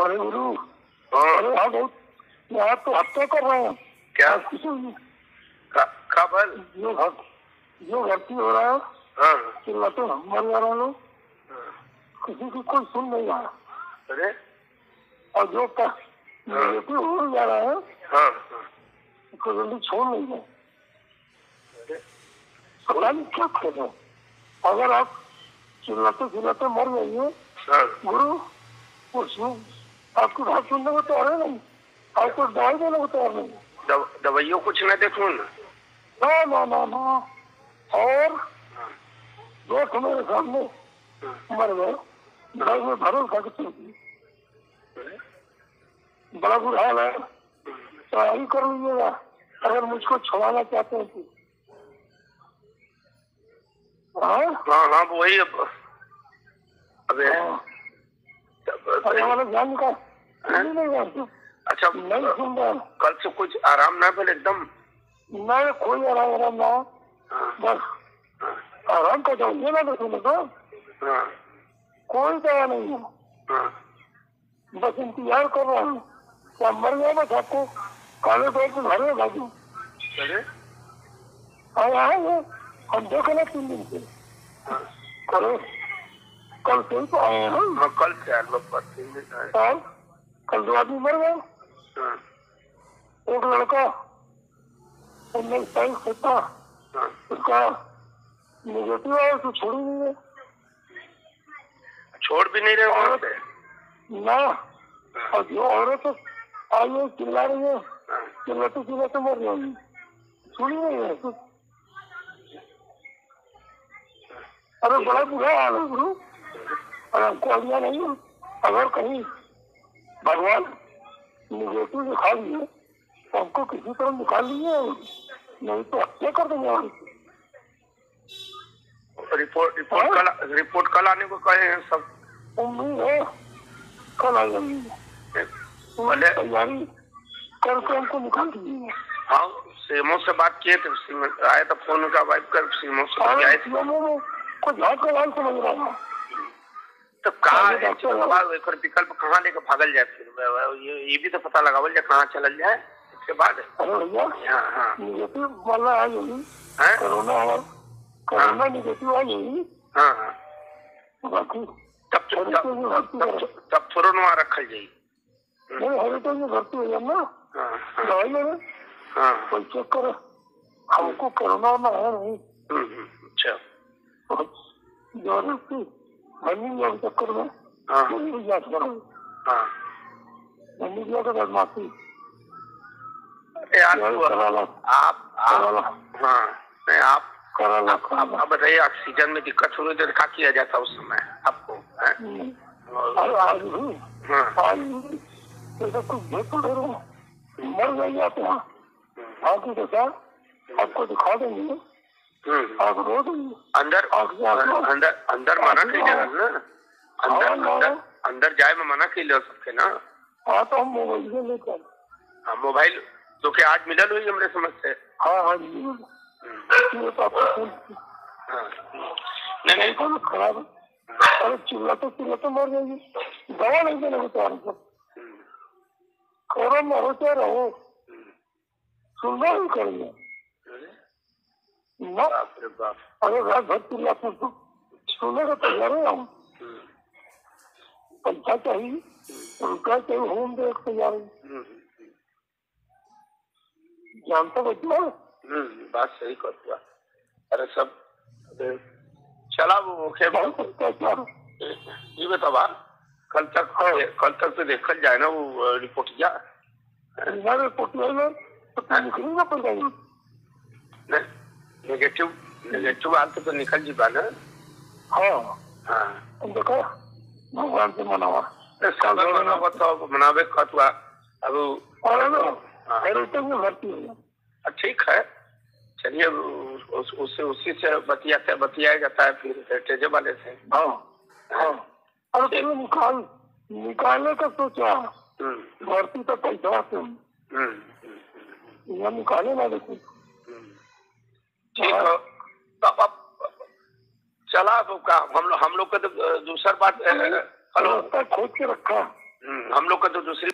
अरे गुरु हाँ। हाँ बहुत। यहाँ तो हत्या कर रहे हैं। क्या? का, खबर जो घर जो भर्ती हो रहा है हाँ। चिल्लाते मर जा रहे लोग हाँ। किसी की कोई सुन नहीं रहा। अरे। और जो नेगेटिव हो। जा रहा है हाँ। हाँ उसको जल्दी छोड़ नहीं रहे पता नहीं क्या करें अगर आप चिल्लाते चिल्लाते मर जाइए हाँ। गुरु सुन आपकी बात सुनने को तैयार नहीं आपको दवाई देने को तैयार नहीं दव, दवाइयों कुछ न देखो ना? ना ना ना ना। और मेरे सामने मर गए। में के बड़ा बुरा हाल है। तैयारी कर लीजिएगा अगर मुझको छुड़ाना चाहते हैं तो। हाँ? हाँ हाँ वही अब अबे हाँ। तब- निकाल नहीं अच्छा सुन रहा कल से कुछ आराम ना मिले एकदम? नहीं कोई आराम आराम ना। हाँ। बस। हाँ। आराम का ये ना तो। हाँ। कोई दया नहीं है। हाँ। बस इंतज़ार कर रहा हूँ। क्या मर गया बस आपको। काले बैग में घर में भाजू अरे। आए हम देखे ना तीन दिन से। हाँ। कल कल से ही तो आए हैं। हाँ, कल से आए कल दो आदमी मर गए हाँ। एक लड़का उन्नीस तारीख से था हाँ। उसका निगेटिव है उसको छोड़ी नहीं छोड़ भी नहीं रहे ना और जो औरत आई है चिल्ला रही है। हाँ। चिल्लाते चिल्लाते मर जाएगी सुनी नहीं है अरे बड़ा बुरा हाल है गुरु। और हमको आइडिया नहीं है। अगर कहीं भगवान मुझे तो दिखा लिए तो हमको किसी तरह निकाल लिए नहीं तो हत्या कर देंगे। रिपोर्ट रिपोर्ट कल रिपोर्ट कल आने को कहे हैं सब। उम्मीद है कल आ जाएगी। पहले तैयारी करके हमको निकाल दीजिए। हाँ सीमो से बात किए थे आया था फ़ोन का वाइफ कर सीमो से आए थे। कुछ हाथ का समझ रहा है तो कहाँ है चलो एक विकल्प कहाँ लेके भागल जाए फिर? ये ये भी तो पता लगावल जाए कहाँ चलल जाए इसके बाद। हाँ हाँ। निगेटिव वाला आ यही। कोरोना है कोरोना निगेटिव आ यही। हाँ हाँ। बाकी तब तो तब में भर्ती तब करो तब थोड़ा वहाँ रखल जाई। नहीं हेरिटेज में भर्ती हो जाए ना हाँ हाँ। दवाई लेने। हाँ। कोई चेक करे। हमको कोरोना वोरोना है नहीं। हम्म, हम्म, अच्छा। ज़बरदस्ती चक्कर में। हाँ। करो हाँ। बदमाशी ला। आप आप हाँ आप आप बताइए ऑक्सीजन में दिक्कत हो रही तो क्या किया जाता उस समय? आपको? हम्म। तो मर जाइए आप यहाँ। आगे तो आपको दिखा हम्म। देंगे। अंदर आगे आगे अंदर अंदर मना कर ना। अंदर। अंदर अंदर जाए में मना कर सकते ना। हाँ तो हम मोबाइल से लेकर हाँ मोबाइल तो क्या आज मिलल हुई हमरे समझ से। हाँ हाँ जी। हम्म, तो हाँ। नहीं नहीं टेलीफोन खराब अरे चिल्लाते चिल्लाते मर जाएगी दवा नहीं देने को तैयार सब। हम्म, कोरोना में क्या रहो। हम्म। सुनना ही करेंगे। ना अरे रात भर चिल्लाते सुनने को तैयार है हम पैसा चाहिए रुपया चाहिए होम दे तैयार जानते बच्चे बात सही कर अरे सब चला वो ओके ये बतावा कल तक कल तक तो देखल जाए ना वो रिपोर्टिया हमारे पोटिया में तो तुम पड़ जाएगी नेगेटिव नेगेटिव आल तो निकल जी ना हाँ हाँ देखो भगवान से मनावा मनावा तो मनावे खतवा अब हो हाँ, ठीक है. चलिए उस, उस, उससे उसी से बतियाते बतियाया जाता है फिर हेरिटेज वाले से। हाँ हाँ। अरे तुमने निकाल निकालने का सोचा? हम्म, भर्ती तो पैसा यहाँ निकाले ना देखो। ठीक है। अब अब चला तो का हम लोग हम लोग का तो दूसरा बात हेलो। खोद खोज के रखा। हम्म, हम लोग का तो दूसरी